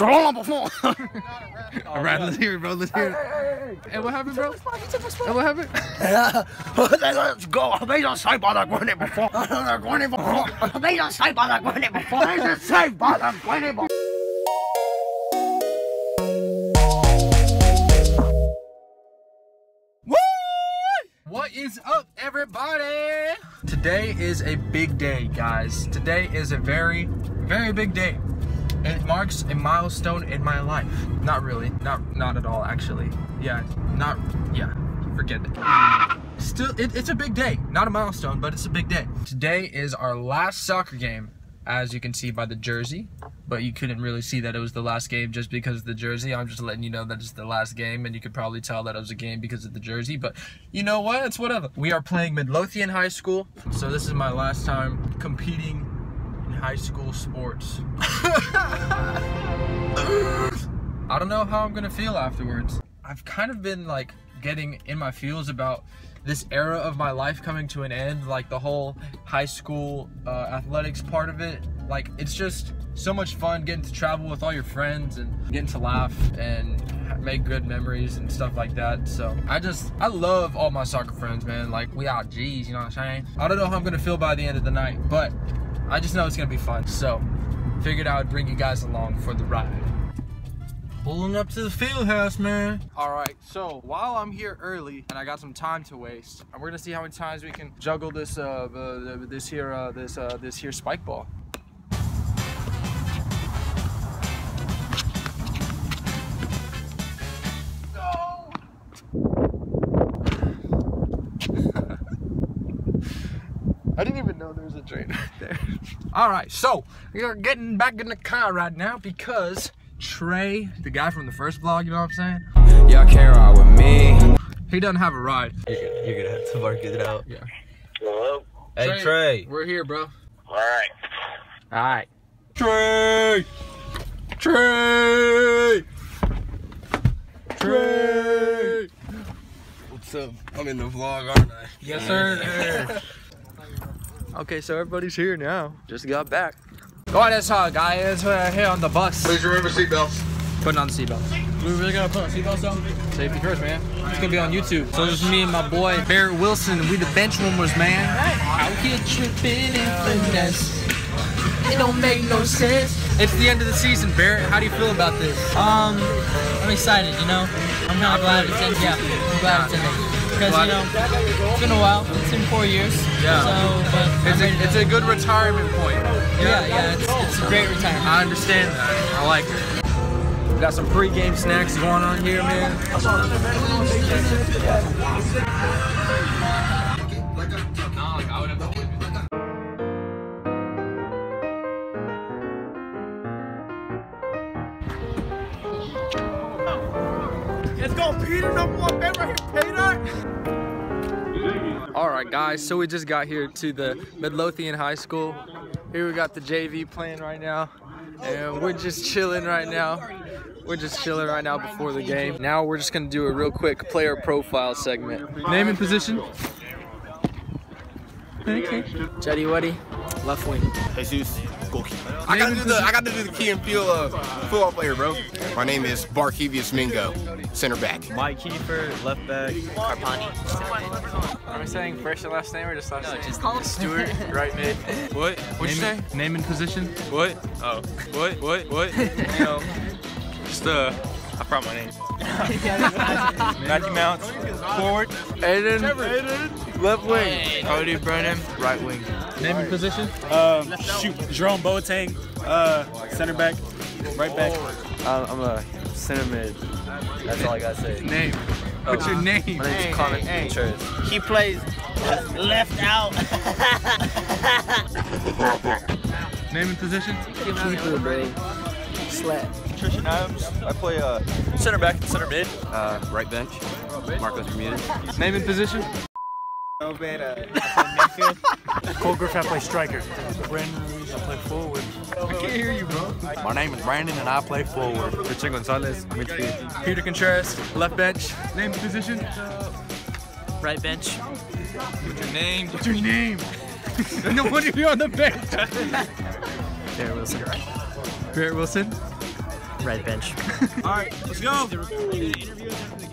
Stroll before. All right, let's hear it, bro. Let's hear it. Hey, what happened, bro? Hey, what happened? Let's go. They don't say by the Gwynny before. The Gwynny before. They don't say by the Gwynny before. They just say by the Gwynny before. What is up, everybody? Today is a big day, guys. Today is a very, very big day. It marks a milestone in my life. Not really, not not at all, actually. Yeah, not, yeah, forget it. Still, it, it's a big day. Not a milestone, but it's a big day. Today is our last soccer game, as you can see by the jersey. But you couldn't really see that it was the last game just because of the jersey. I'm just letting you know that it's the last game, and you could probably tell that it was a game because of the jersey. But you know what? It's whatever. We are playing Midlothian High School, so this is my last time competing in high school sports. I don't know how I'm gonna feel afterwards. I've kind of been like getting in my feels about this era of my life coming to an end, like the whole high school uh, athletics part of it. Like it's just so much fun getting to travel with all your friends and getting to laugh and make good memories and stuff like that. So I just I love all my soccer friends, man. Like we out G's, you know what I'm saying? I don't know how I'm gonna feel by the end of the night, but I just know it's gonna be fun. So figured I would bring you guys along for the ride. Pulling up to the field house, man. All right, so while I'm here early and I got some time to waste, and we're gonna see how many times we can juggle this, uh, uh this here, uh, this, uh, this here spike ball. Know there was a drain right there. All right, so we are getting back in the car right now because Trey, the guy from the first vlog, you know what I'm saying? Y'all can't ride with me. He doesn't have a ride. You're, you're gonna have to work it out. Yeah. Hello? Hey Trey. We're here, bro. Alright. All right. Trey! Trey! Trey! What's up? I'm in the vlog, aren't I? Yes, sir. Okay, so everybody's here now. Just got back. Go on, that's all, guys. We're here on the bus. Please remember seatbelts. Putting on the seatbelts. We really gonna put on seatbelts though? Safety first, man. It's gonna be on YouTube. So this is me and my boy Barrett Wilson. We the bench warmers, man. Out here tripping and finesse. It don't make no sense. It's the end of the season, Barrett. How do you feel about this? Um, I'm excited, you know. I'm kind of glad it's in. Yeah, I'm glad it's ending. Because you know, it's been a while. It's been four years. Yeah. So, but It's a, it's a good retirement point. yeah, yeah. It's, it's a great retirement. I understand that. I like it. We got some pre-game snacks going on here, man. All right, guys. So we just got here to the Midlothian High School. Here we got the JV playing right now, and we're just chilling right now. We're just chilling right now before the game. Now we're just gonna do a real quick player profile segment. Name and position. Jetty Weddy, left wing. Jesus, goalkeeper. I gotta do the I gotta do the key and feel uh football player, bro. My name is Barkevious Mingo, center back. Mike Kiefer, left back. Carpani. Are we saying first and last name or just last name? Just call him Stewart, right mid. What? What'd you say? Name and position. What? Oh, what? What? What? you know, just uh, I forgot my name. Matthew Mounts, forward. Aiden. Aiden. Left wing. Cody Brennan, right wing. Name and position. Um, shoot, Jerome Boateng, uh, center back, right back. I'm a center mid. That's all I gotta say. Name. What's your name? My name's Connor Contreras. He plays left out. Name and position. Keeper, bro. Slap. Tristan Adams. I play uh, center back center mid. Uh, right bench. Marcos Ramirez. Name and position. Cole Griffin, I play striker. Brandon Ruiz, I play forward. I can't hear you, bro. My name is Brandon and I play forward. Richard Gonzalez, midfield. Peter Contreras, left bench. Name and position. Right bench. What's your name? What's your name? no wonder you're on the bench. Barrett Wilson. Barrett Wilson. Red bench. All right, let's go.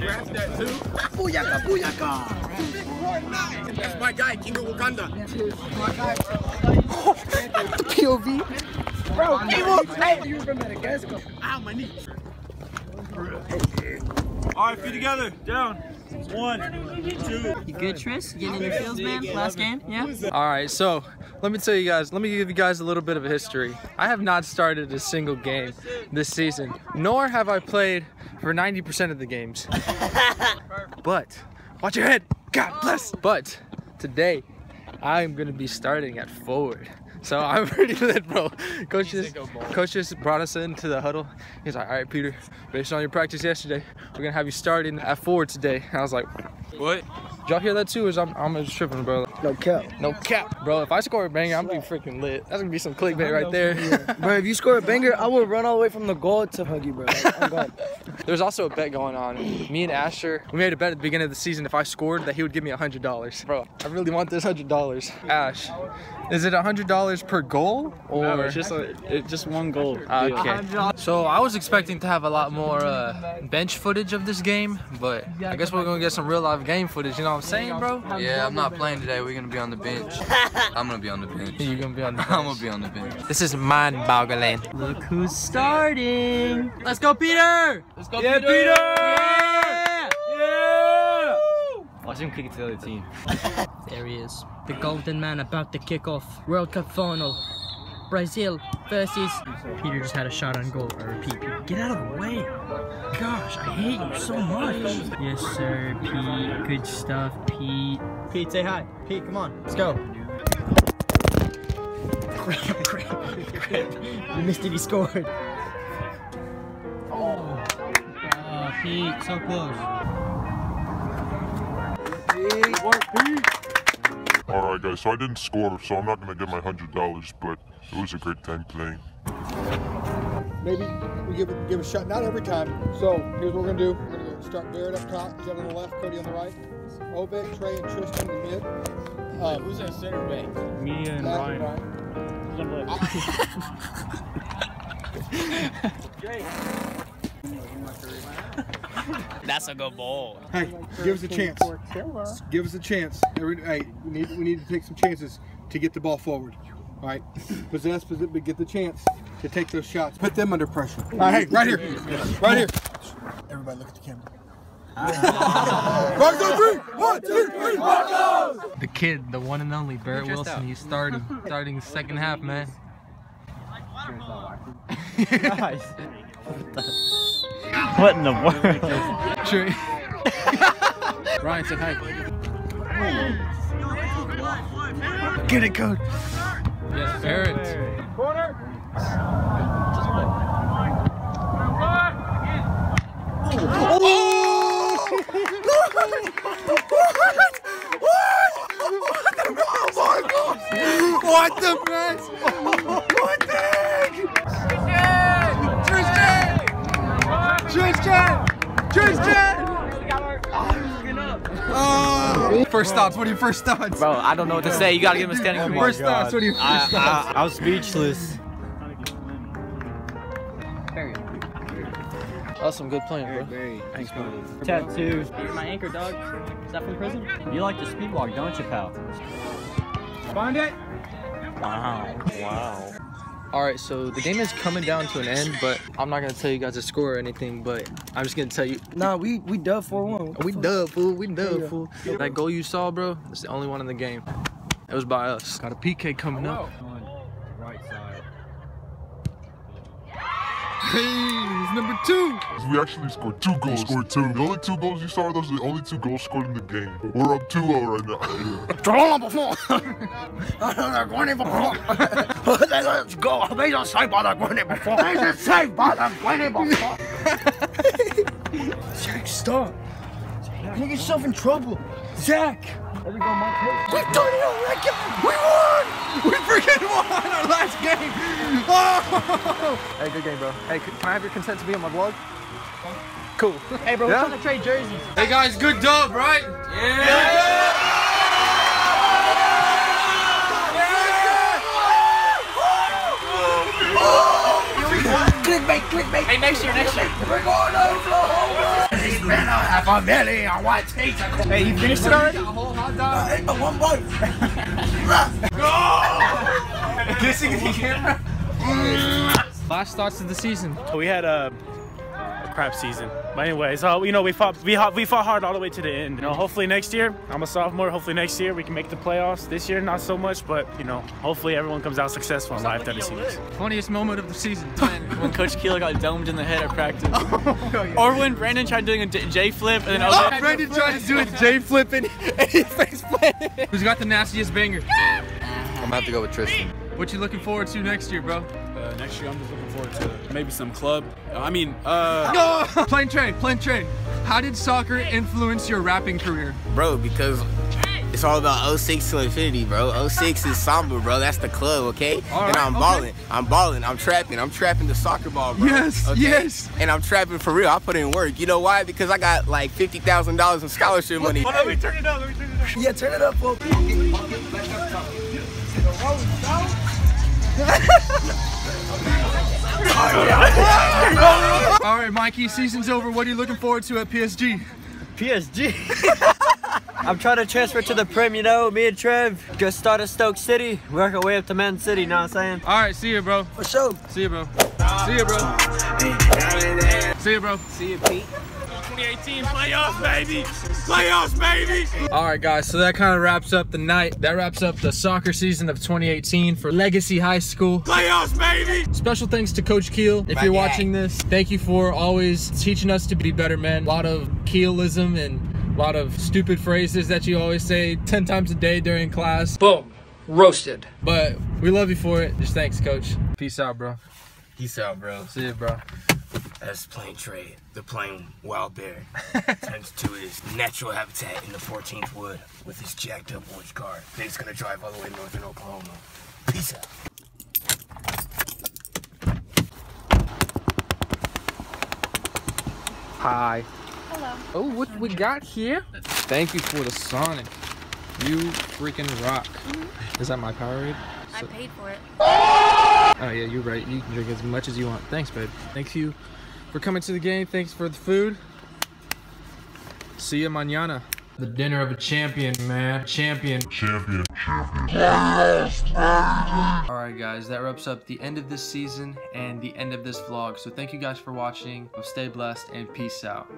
Booyaka, booyaka. That's my guy, King of Wakanda. The POV, bro. You from Madagascar? Ah, my knees. All right, feet together, down. One, two. You good, Tris? Getting in your feels, man? Last game? Yeah? All right, so let me tell you guys, let me give you guys a little bit of a history. I have not started a single game this season, nor have I played for 90% of the games. but, watch your head, God bless. But today, I'm gonna be starting at forward. So I'm pretty lit, bro. Coach just, coach just brought us into the huddle. He's like, all right, Peter, based on your practice yesterday, we're gonna have you starting at forward today. And I was like, What? did y'all hear that too? Is I'm, I'm just tripping, bro. No cap. No cap, bro. If I score a banger, I'm gonna be freaking lit. That's gonna be some clickbait right there. Bro, if you score a banger, I will run all the way from the goal to hug you, bro. Like, There's also a bet going on. Me and Asher, we made a bet at the beginning of the season. If I scored, that he would give me a hundred dollars. Bro, I really want this hundred dollars. Ash, is it a hundred dollars per goal or? No, it's just a, it's just one goal. Okay. So I was expecting to have a lot more uh, bench footage of this game, but I guess we're gonna get some real life game footage. You know what I'm saying, bro? Yeah, I'm not playing today. We're gonna be on the bench. I'm gonna be on the bench. You're gonna be on the. I'm gonna be on the bench. This is mind-boggling. Look who's starting. Let's go, Peter! Let's go, Yeah, Peter! Yeah! Yeah! Watch him kick it to the other team. There he is. The golden man about to kick off. World Cup final. Brazil versus. Peter just had a shot on goal. I repeat, Peter, get out of the way. Gosh, I hate you so much. Yes, sir, Pete. Good stuff, Pete. Pete, say hi. Pete, come on. Let's go. Crap, crap, crap. You missed it, he scored. Oh. Oh, Pete, so close. Alright guys, so I didn't score, so I'm not gonna get my hundred dollars, but it was a great time playing. maybe we give it, give a shot. Not every time. So here's what we're gonna do. We're gonna start Garrett up top, Jet on the left, Cody on the right, Obed, Trey, and Tristan in the mid. Um, Who's that center back? Me and Ryan. Ryan. That's a good ball. Hey, give us a chance. Give us a chance. Every, hey, we need we need to take some chances to get the ball forward. All right, possess, possess, but get the chance to take those shots. Put them under pressure. All right, hey, right here, right here. Everybody, look at the camera. Rock on three. One, two, three. The kid, the one and only Barrett Wilson, he's starting, starting the second half, man. What in the world? Trey. Ryan said hi. Get it, coach. Yes, Barrett. What the mess? What the heck? Tristan! Tristan! Tristan! Oh. First thoughts. What are your first thoughts? Bro, I don't know what to say. You gotta give him a standing ovation. First thoughts. What are your first thoughts? I was speechless. That was some good playing, bro. Thanks, bro. Tattoo. You're my anchor, dog. Is that from prison? You like to speed walk, don't you, pal? Find it. Wow. Wow. All right, so the game is coming down to an end, but I'm not gonna tell you guys a score or anything. But I'm just gonna tell you, Nah, we we dub 4-1. we dub, fool. We dub, fool. That goal you saw, bro, it's the only one in the game. It was by us. Got a PK coming up. Oh, Right side. Hey, it's number two. We actually scored two goals. Scored two. The only two goals you saw, those are the only two goals scored in the game. We're up 2-0 right now. Trollando before. They're going in before. Let's go. They don't say about going in before. They just say about going in before. Zach, stop. You're get yourself in trouble. Zach. There we go, Mike. We've done it already. We won. We freaking won our last game. Oh. Hey, good game, bro. Hey, can I have your consent to be on my vlog? Cool. Hey, bro, Yeah? we're trying to trade jerseys. Hey guys, good dub, right? Yeah. Clickbait, clickbait. Hey, next year, next year. We're going to Oklahoma. These men are half a million on white teeth. Hey, you finished it already? A whole hot dog. I ate my one bite. Kissing the camera. Last thoughts of the season. We had a, a crap season. But anyway, so uh, you know we fought we fought, we fought hard all the way to the end. You know, hopefully next year I'm a sophomore. Hopefully next year we can make the playoffs. This year not so much, but you know hopefully everyone comes out successful in life that he. Funniest moment of the season. when Coach Keeler got domed in the head at practice. Oh, or when Brandon tried doing a J flip and then I was like, Brandon tried to do a J flip and, and he face planted. Who's got the nastiest banger? I'm gonna have to go with Tristan. What you looking forward to next year, bro? Uh, next year, I'm just looking forward to maybe some club. I mean, uh. No! Plain train, plain train. How did soccer influence your rapping career? Bro, because it's all about 06 to infinity, bro. 06 is Samba, bro. That's the club, okay? All and I'm okay. balling. I'm balling. I'm trapping. I'm trapping the soccer ball, bro. Yes, okay? yes. And I'm trapping for real. I put in work. You know why? Because I got like $50,000 in scholarship money. let me turn it up. Let me turn it up. Yeah, turn it up, folks. Right, Mikey, season's over. What are you looking forward to at PSG? PSG. I'm trying to transfer to the Prem, you know. Me and Trev just start at Stoke City, work our way up to Man City, know what I'm saying? All right, see you, bro. For sure. See you, bro. See you, bro. See you, bro. See you, Pete. 2018 playoffs, baby. Playoffs, baby. All right, guys, so that kind of wraps up the night. That wraps up the soccer season of 2018 for Legacy High School. Playoffs, baby. Special thanks to Coach Keel. If My you're guy. watching this, thank you for always teaching us to be better men. A lot of Keelism and a lot of stupid phrases that you always say 10 times a day during class. Boom. Roasted. But we love you for it. Just thanks, Coach. Peace out, bro. Peace out, bro. See you, bro. That's plain Trey. The plain wild bear turns to his natural habitat in the 14th wood with his jacked up orange car. Then he's gonna drive all the way to northern Oklahoma. Peace out. Hi. Hello. Oh, what we got here? Thank you for the Sonic. You freaking rock. Mm-hmm. Is that my Powerade? I paid for it. Oh yeah, you're right. You can drink as much as you want. Thanks, babe. Thank you for coming to the game. Thanks for the food. See you mañana. The dinner of a champion, man. Champion. Champion. Alright guys, that wraps up the end of this season and the end of this vlog. So thank you guys for watching. Stay blessed and peace out.